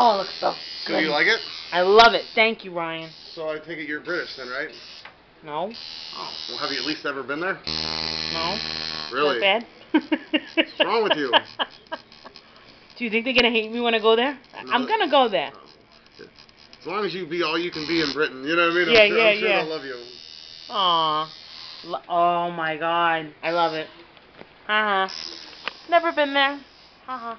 Oh, it looks so good. Do you like it? I love it. Thank you, Ryan. So I take it you're British then, right? No, Oh. Well, have you at least ever been there? no. Really? Not bad? What's wrong with you? Do you think they're gonna hate me when I go there? I'm gonna go there. As long as you be all you can be in Britain, you know what I mean? I'm Yeah, sure, yeah, I'm sure yeah. they'll love you. Aw. Oh my god. I love it. Uh huh. Never been there. Haha.